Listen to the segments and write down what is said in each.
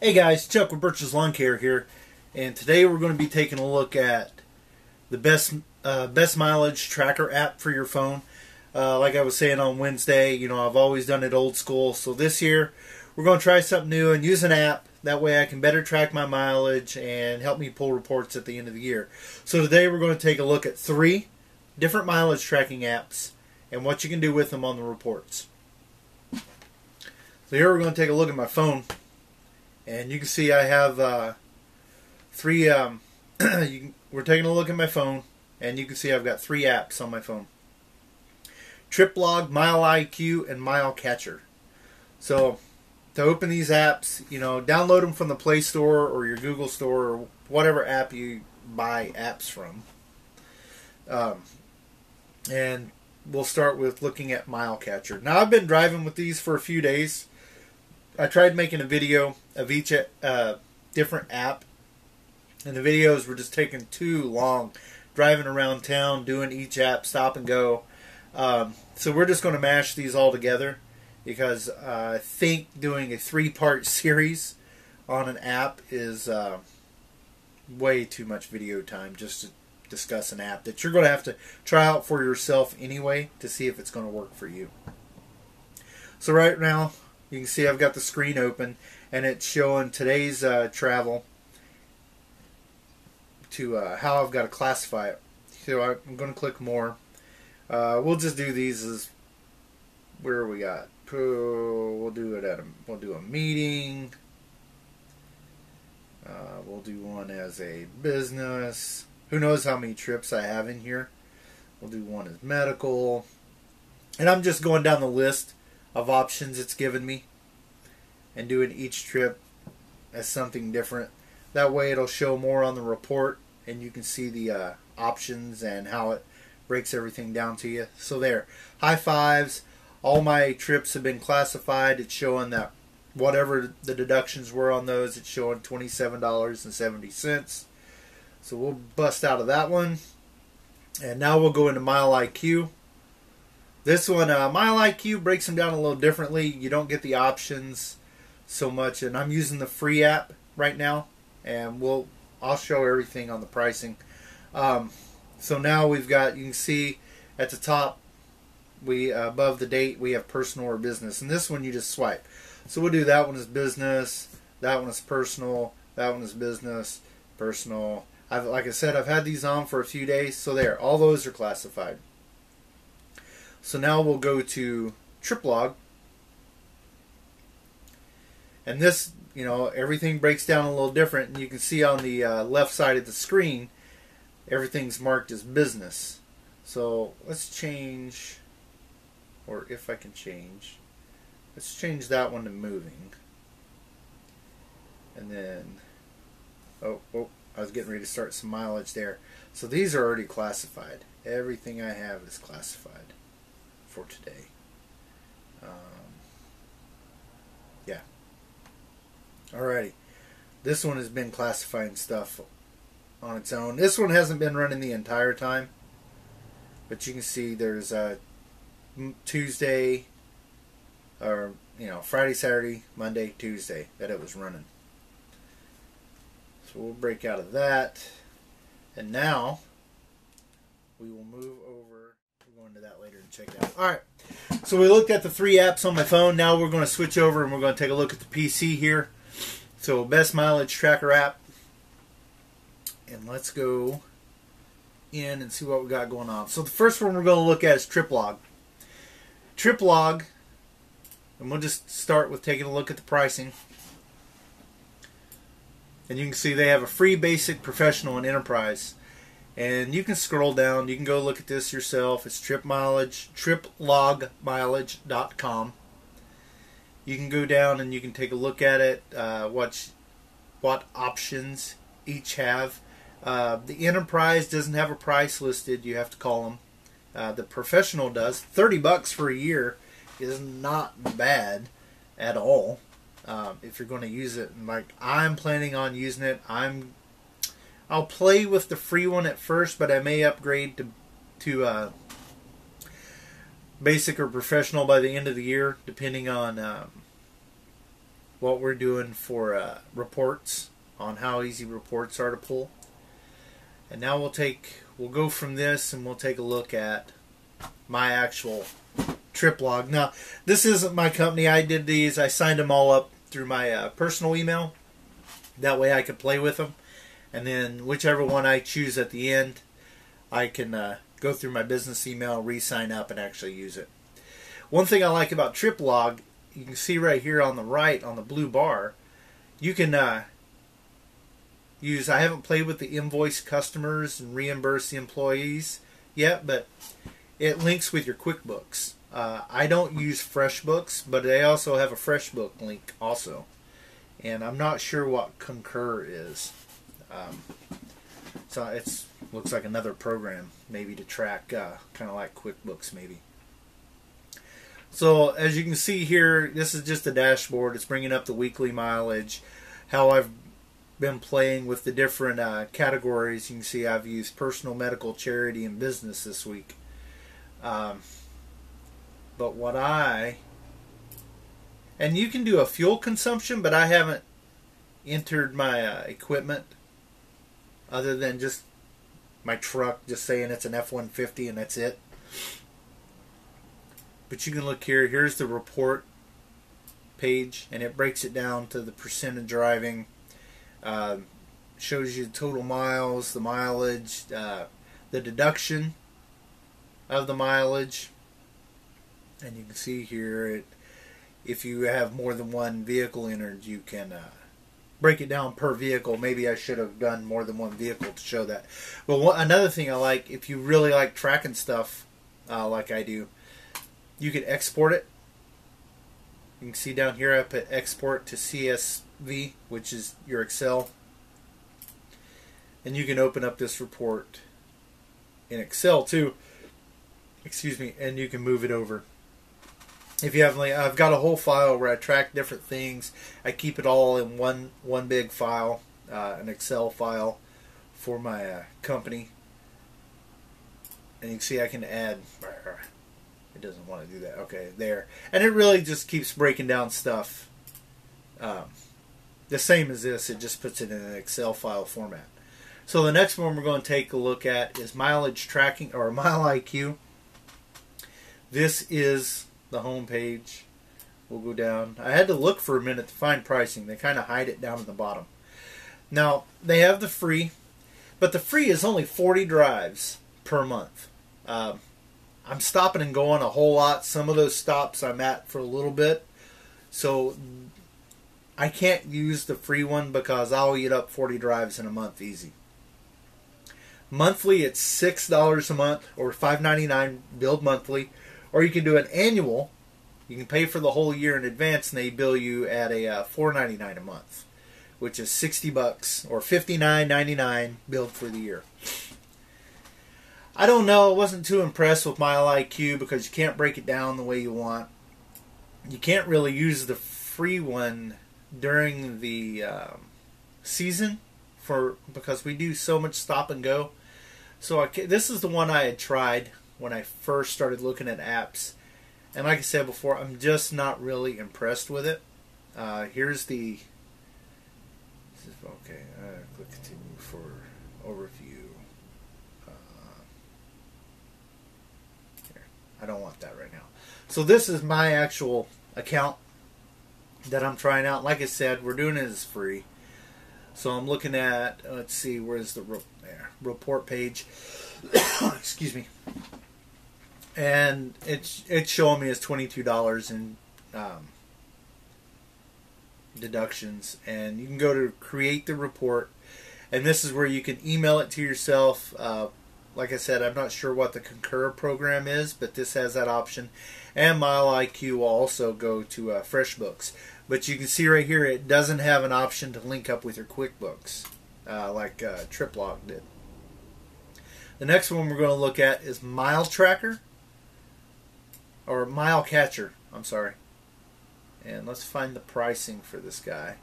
Hey guys, Chuck with Birch's Lawn Care here, and today we're going to be taking a look at the best uh, best mileage tracker app for your phone. Uh, like I was saying on Wednesday, you know I've always done it old school, so this year we're going to try something new and use an app. That way I can better track my mileage and help me pull reports at the end of the year. So today we're going to take a look at three different mileage tracking apps and what you can do with them on the reports. So here we're going to take a look at my phone and you can see I have uh, three. Um, can, we're taking a look at my phone, and you can see I've got three apps on my phone: TripLog, Mile IQ, and Mile Catcher. So to open these apps, you know, download them from the Play Store or your Google Store or whatever app you buy apps from. Um, and we'll start with looking at Mile Catcher. Now I've been driving with these for a few days I tried making a video of each uh, different app, and the videos were just taking too long, driving around town, doing each app, stop and go. Um, so we're just going to mash these all together because uh, I think doing a three-part series on an app is uh, way too much video time just to discuss an app that you're going to have to try out for yourself anyway to see if it's going to work for you. So right now you can see I've got the screen open and it's showing today's uh, travel to uh, how I've got to classify it. So I'm going to click more. Uh, we'll just do these as where we got. We'll do it at a we'll do a meeting. Uh, we'll do one as a business. Who knows how many trips I have in here? We'll do one as medical. And I'm just going down the list of options it's given me and doing each trip as something different. That way it'll show more on the report and you can see the uh, options and how it breaks everything down to you. So there, high fives. All my trips have been classified. It's showing that whatever the deductions were on those, it's showing $27.70. So we'll bust out of that one. And now we'll go into Mile IQ. This one, uh, Mile IQ breaks them down a little differently. You don't get the options so much, and I'm using the free app right now, and we'll I'll show everything on the pricing. Um, so now we've got you can see at the top we uh, above the date we have personal or business, and this one you just swipe. So we'll do that one is business, that one is personal, that one is business, personal. I've like I said I've had these on for a few days, so there all those are classified. So now we'll go to TripLog. And this, you know, everything breaks down a little different. And you can see on the uh, left side of the screen, everything's marked as business. So let's change, or if I can change, let's change that one to moving. And then, oh, oh, I was getting ready to start some mileage there. So these are already classified. Everything I have is classified for today. Um, yeah. Alrighty. This one has been classifying stuff on its own. This one hasn't been running the entire time. But you can see there's a Tuesday, or, you know, Friday, Saturday, Monday, Tuesday that it was running. So we'll break out of that. And now we will move over go into that later and check out. All right. So we looked at the three apps on my phone. Now we're going to switch over and we're going to take a look at the PC here. So best mileage tracker app. And let's go in and see what we got going on. So the first one we're going to look at is TripLog. TripLog, and we'll just start with taking a look at the pricing. And you can see they have a free basic, professional, and enterprise. And you can scroll down. You can go look at this yourself. It's trip mileage, triplogmileage.com. You can go down and you can take a look at it. Uh, what what options each have. Uh, the enterprise doesn't have a price listed. You have to call them. Uh, the professional does. Thirty bucks for a year is not bad at all. Um, if you're going to use it, and like I'm planning on using it, I'm I'll play with the free one at first, but I may upgrade to to uh, basic or professional by the end of the year, depending on um, what we're doing for uh, reports on how easy reports are to pull. And now we'll take we'll go from this and we'll take a look at my actual trip log. Now, this isn't my company. I did these. I signed them all up through my uh, personal email. That way I could play with them. And then whichever one I choose at the end, I can uh, go through my business email, re-sign up, and actually use it. One thing I like about TripLog, you can see right here on the right on the blue bar, you can uh, use. I haven't played with the invoice customers and reimburse the employees yet, but it links with your QuickBooks. Uh, I don't use FreshBooks, but they also have a FreshBook link also, and I'm not sure what Concur is. Um, so it's looks like another program maybe to track, uh, kind of like QuickBooks maybe. So as you can see here, this is just a dashboard. It's bringing up the weekly mileage, how I've been playing with the different uh, categories. You can see I've used personal, medical, charity, and business this week. Um, but what I and you can do a fuel consumption, but I haven't entered my uh, equipment other than just my truck, just saying it's an F 150 and that's it. But you can look here, here's the report page, and it breaks it down to the percent of driving, uh, shows you total miles, the mileage, uh, the deduction of the mileage, and you can see here it, if you have more than one vehicle entered, you can uh, break it down per vehicle. Maybe I should have done more than one vehicle to show that. But one, another thing I like, if you really like tracking stuff uh, like I do, you can export it. You can see down here I put export to CSV, which is your Excel. And you can open up this report in Excel too. Excuse me, and you can move it over if you haven't, I've got a whole file where I track different things. I keep it all in one one big file, uh, an Excel file for my uh, company. And you can see I can add. It doesn't want to do that. Okay, there, and it really just keeps breaking down stuff. Um, the same as this, it just puts it in an Excel file format. So the next one we're going to take a look at is mileage tracking or Mile IQ. This is the home page. We'll go down. I had to look for a minute to find pricing. They kind of hide it down at the bottom. Now, they have the free, but the free is only 40 drives per month. Um, I'm stopping and going a whole lot. Some of those stops I'm at for a little bit. So I can't use the free one because I'll eat up 40 drives in a month easy. Monthly, it's $6 a month or $5.99 billed monthly or you can do an annual. You can pay for the whole year in advance, and they bill you at a uh, four ninety nine a month, which is sixty bucks or fifty nine ninety nine billed for the year. I don't know. I wasn't too impressed with Mile IQ because you can't break it down the way you want. You can't really use the free one during the um, season for because we do so much stop and go. So I, this is the one I had tried when I first started looking at apps. And like I said before, I'm just not really impressed with it. Uh, here's the. okay, uh, click continue for overview. Uh, here, I don't want that right now. So this is my actual account that I'm trying out. Like I said, we're doing it as free. So I'm looking at, let's see, where's the re- report page? Excuse me and it's it's showing me as twenty two dollars in um, deductions, and you can go to create the report, and this is where you can email it to yourself. Uh, like I said, I'm not sure what the Concur program is, but this has that option, and Mile IQ will also go to uh, FreshBooks. But you can see right here, it doesn't have an option to link up with your QuickBooks, uh, like uh, TripLog did. The next one we're going to look at is Mile Tracker or mile catcher. I'm sorry. And let's find the pricing for this guy.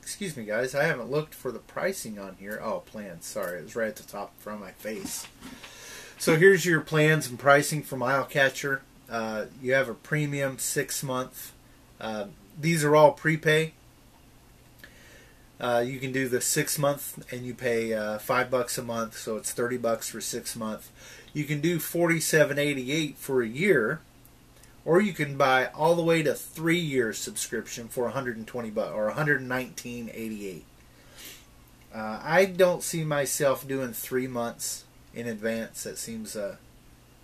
Excuse me, guys. I haven't looked for the pricing on here. Oh, plans. Sorry, it was right at the top in front of my face. So here's your plans and pricing for mile catcher. Uh, you have a premium six month. Uh, these are all prepay. Uh, you can do the six month and you pay uh, five bucks a month, so it's thirty bucks for six month. You can do forty seven eighty eight for a year, or you can buy all the way to three year subscription for 120 bucks or 119.88. Uh, I don't see myself doing three months in advance. That seems a,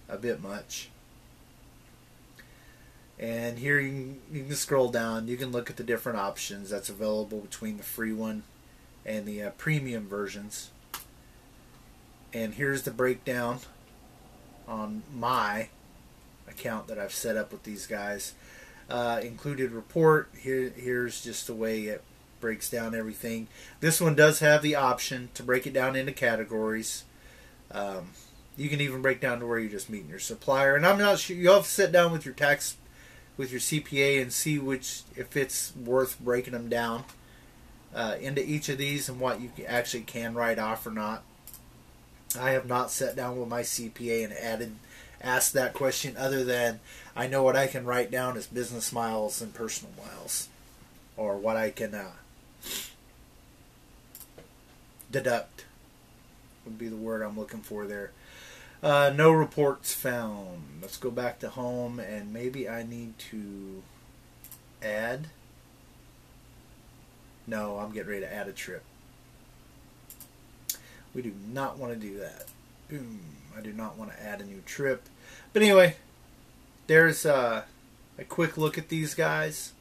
a bit much. And here you can, you can scroll down. You can look at the different options that's available between the free one and the uh, premium versions. And here's the breakdown on my account that I've set up with these guys. Uh, included report. Here, here's just the way it breaks down everything. This one does have the option to break it down into categories. Um, you can even break down to where you're just meeting your supplier. And I'm not sure you have to sit down with your tax, with your CPA, and see which if it's worth breaking them down uh, into each of these and what you actually can write off or not. I have not sat down with my CPA and added asked that question other than I know what I can write down as business miles and personal miles or what I can uh, deduct would be the word I'm looking for there. Uh, no reports found. Let's go back to home and maybe I need to add. No, I'm getting ready to add a trip. We do not want to do that. Boom. I do not want to add a new trip. But anyway, there's uh, a quick look at these guys.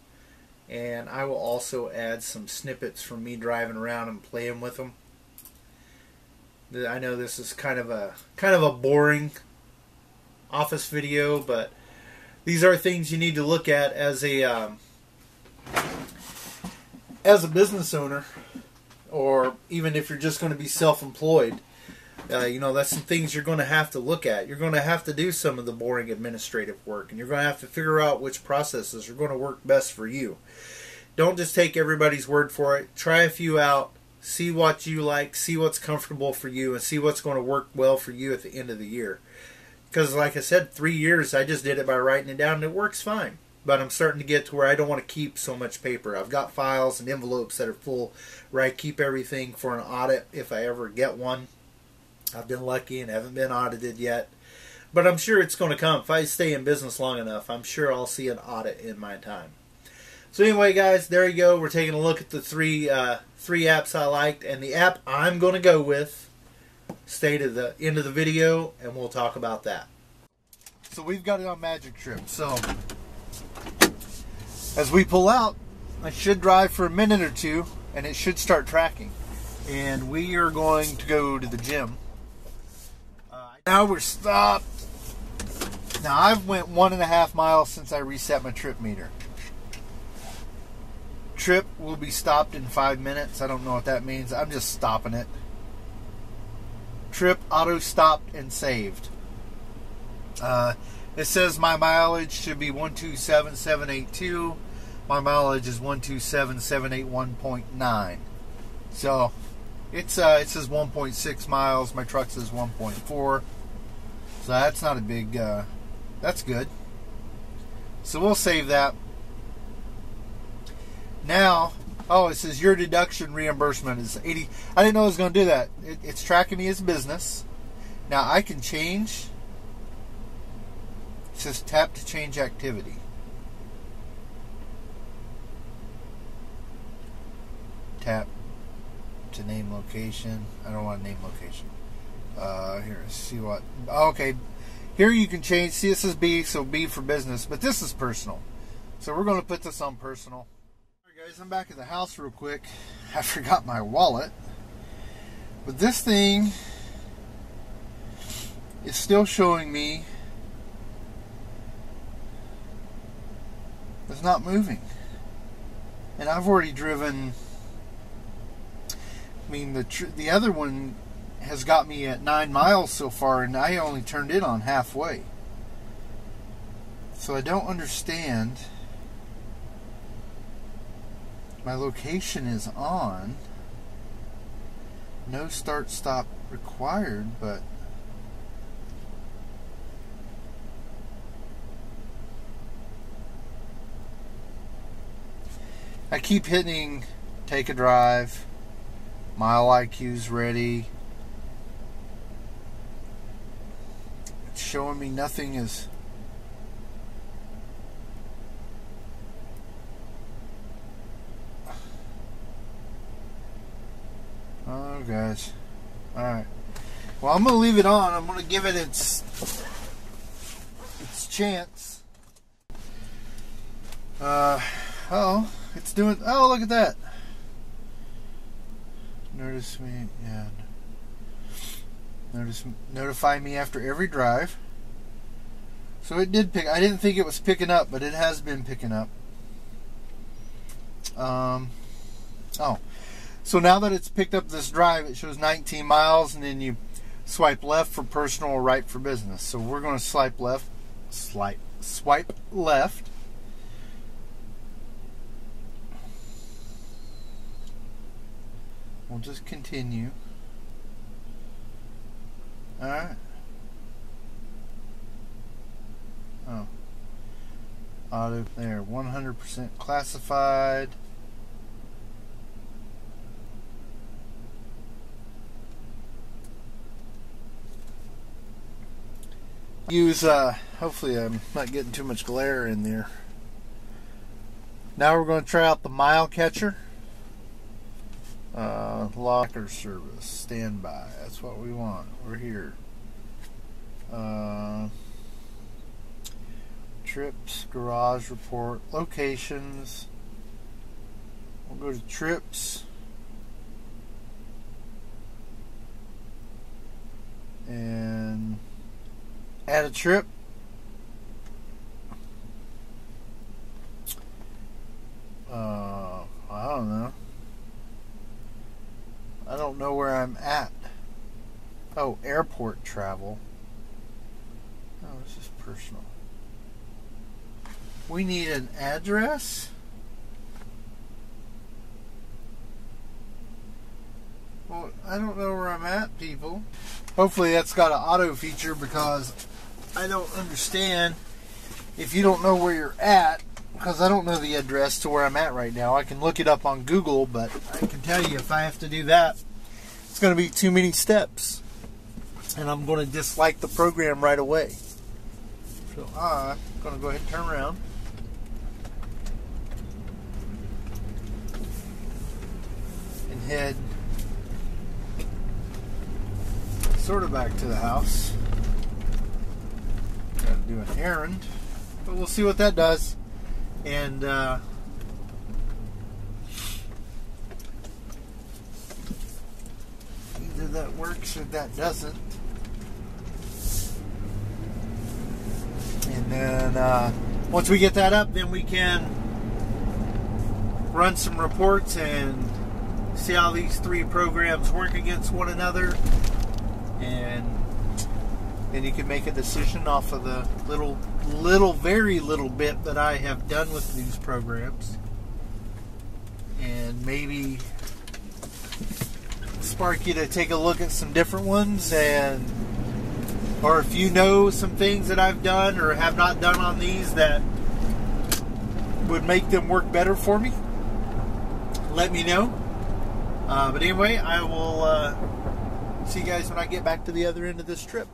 And I will also add some snippets from me driving around and playing with them. I know this is kind of a kind of a boring office video, but these are things you need to look at as a um, as a business owner, or even if you're just going to be self-employed. Uh, you know, that's some things you're going to have to look at. You're going to have to do some of the boring administrative work, and you're going to have to figure out which processes are going to work best for you. Don't just take everybody's word for it. Try a few out, see what you like, see what's comfortable for you, and see what's going to work well for you at the end of the year. Because, like I said, three years, I just did it by writing it down, and it works fine. But I'm starting to get to where I don't want to keep so much paper. I've got files and envelopes that are full where I keep everything for an audit if I ever get one I've been lucky and haven't been audited yet. But I'm sure it's going to come. If I stay in business long enough, I'm sure I'll see an audit in my time. So anyway, guys, there you go. We're taking a look at the three uh, three apps I liked, and the app I'm going to go with. Stay to the end of the video, and we'll talk about that. So we've got it on Magic Trip. So as we pull out, I should drive for a minute or two, and it should start tracking. And we are going to go to the gym. Now we're stopped. Now I've went one and a half miles since I reset my trip meter. Trip will be stopped in five minutes. I don't know what that means. I'm just stopping it. Trip auto stopped and saved. Uh, it says my mileage should be 127782. My mileage is 127781.9. So it's uh, it says 1.6 miles. My truck says 1.4. So that's not a big, uh, that's good. So we'll save that. Now, oh, it says your deduction reimbursement is 80. I didn't know it was going to do that. It, it's tracking me as business. Now I can change. It says tap to change activity. Tap to name location. I don't want to name location. Uh, here, see what. Okay, here you can change. See, this is B, so B for business, but this is personal. So we're going to put this on personal. Guys, I'm back at the house real quick. I forgot my wallet, but this thing is still showing me it's not moving, and I've already driven. I mean, the the other one has got me at nine miles so far, and I only turned it on halfway. So I don't understand. My location is on. No start stop required, but I keep hitting take a drive. Mile IQ's ready. It's showing me nothing is Oh, guys. Alright. Well, I'm to leave it on. I'm to give it its its chance. Uh, oh, it's doing. Oh, look at that. Notice me, yeah. Notice, notify me after every drive. So it did pick. I didn't think it was picking up, but it has been picking up. Um. Oh, so now that it's picked up this drive, it shows 19 miles, and then you swipe left for personal or right for business. So we're going to swipe left, swipe, swipe left. We'll just continue. Alright. Oh. Auto there, 100% classified. Use, uh, hopefully I'm not getting too much glare in there. Now we're going to try out the mile catcher. Uh, locker service, standby. That's what we want. We're here. Uh, trips, garage report, locations. We'll go to trips. And add a trip. Uh, I don't know. I don't know where I'm at. Oh, airport travel. Oh, this is personal. We need an address. Well, I don't know where I'm at, people. Hopefully that's got an auto feature because I don't understand if you don't know where you're at, because I don't know the address to where I'm at right now. I can look it up on Google, but I can tell you if I have to do that, it's going to be too many steps. And I'm going to dislike the program right away. So I'm going to go ahead and turn around. And head sort of back to the house do an errand, but we'll see what that does. And uh, either that works or that doesn't. And then uh, once we get that up, then we can run some reports and see how these three programs work against one another and and you can make a decision off of the little, little, very little bit that I have done with these programs, and maybe spark you to take a look at some different ones and or if you know some things that I've done or have not done on these that would make them work better for me, let me know. Uh, but anyway, I will uh, see you guys when I get back to the other end of this trip.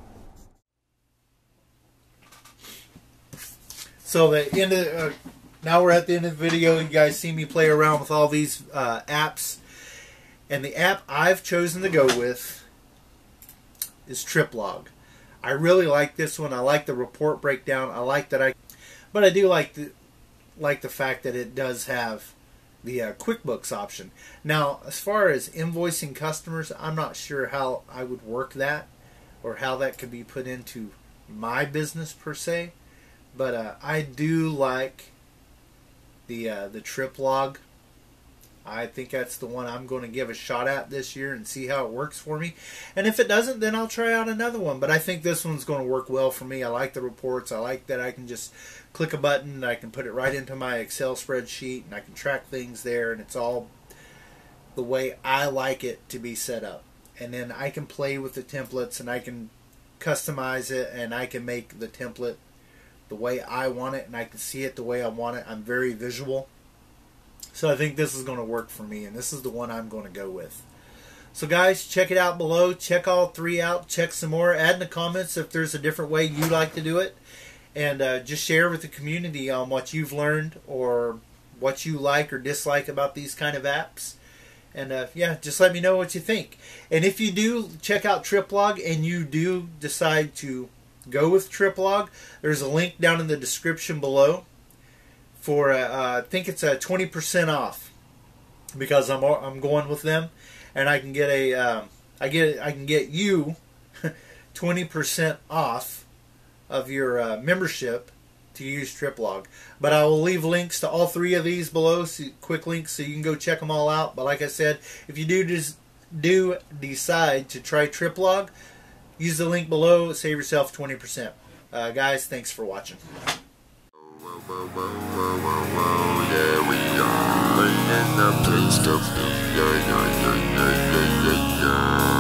So the end of uh, now we're at the end of the video. You guys see me play around with all these uh, apps, and the app I've chosen to go with is TripLog. I really like this one. I like the report breakdown. I like that I, but I do like the like the fact that it does have the uh, QuickBooks option. Now, as far as invoicing customers, I'm not sure how I would work that or how that could be put into my business per se. But uh, I do like the uh, the trip log. I think that's the one I'm going to give a shot at this year and see how it works for me. And if it doesn't, then I'll try out another one. But I think this one's going to work well for me. I like the reports. I like that I can just click a button and I can put it right into my Excel spreadsheet and I can track things there and it's all the way I like it to be set up. And then I can play with the templates and I can customize it and I can make the template the way I want it and I can see it the way I want it. I'm very visual. So I think this is going to work for me, and this is the one I'm going to go with. So, guys, check it out below. Check all three out. Check some more. Add in the comments if there's a different way you like to do it. And uh, just share with the community on what you've learned or what you like or dislike about these kind of apps. And uh, yeah, just let me know what you think. And if you do check out TripLog and you do decide to go with TripLog, there's a link down in the description below for uh, I think it's a 20% off because I'm I'm going with them, and I can get a um, I get I can get you 20% off of your uh, membership to use TripLog. But I will leave links to all three of these below, so, quick links, so you can go check them all out. But like I said, if you do just do decide to try TripLog, Use the link below, save yourself 20%. Uh, guys, thanks for watching. Yeah, we are in the place yeah, yeah, yeah, yeah, yeah, yeah.